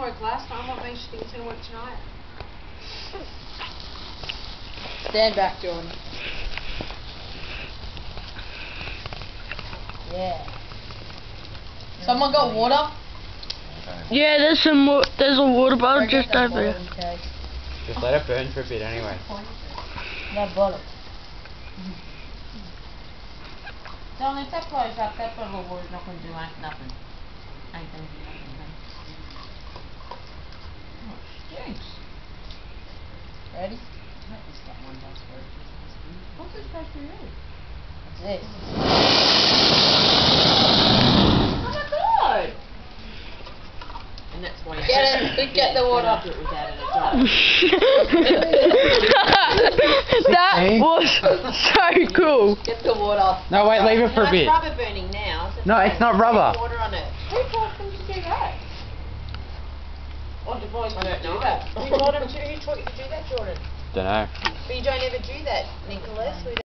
work last time, what makes you think it's going to work tonight? Stand back, Jordan. Yeah. Someone got water? Yeah, there's some wa- there's a water bottle Bring just over there. bottle. Just let it burn for a bit anyway. That bottle. Darling, if that blows up, that bottle of water's not going to do ain't nothing. Ain't going to do nothing. huh? Oh, it stinks. Ready? At least that one does work. What's it supposed to? What's this? Oh my god! And that's why Get it, get the water. do it without it a jar. that was so cool. Get the water. No, wait, leave it for a That's bit. rubber burning now. So No, it's not rubber. Water on it. Who told them to do that? What device I don't do know. that? Who told him to? Who taught you to do that, Jordan? Don't know. But you don't ever do that, Nicholas. We